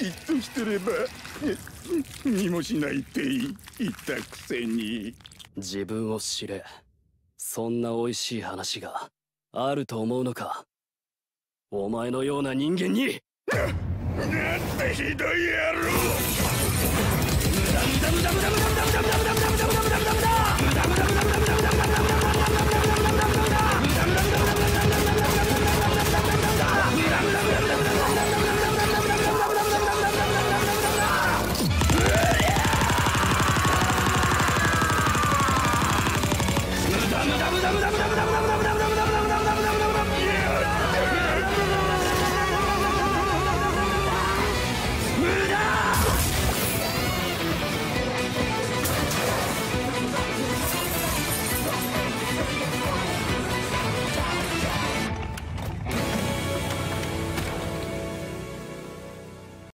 じっとしてれば 見もしないって言ったくせに。自分を知れ。そんな美味しい話があると思うのか。お前のような人間に。な なんてひどい野郎。